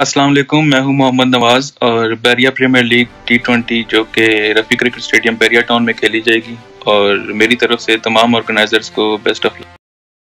अस्सलाम वालेकुम मैं हूँ मोहम्मद नवाज़ और Bairiya premier league T twenty जो कि Rafi cricket stadium Bairiya town में खेली जाएगी और मेरी तरफ़ से तमाम ऑर्गेनाइजर्स को बेस्ट ऑफ़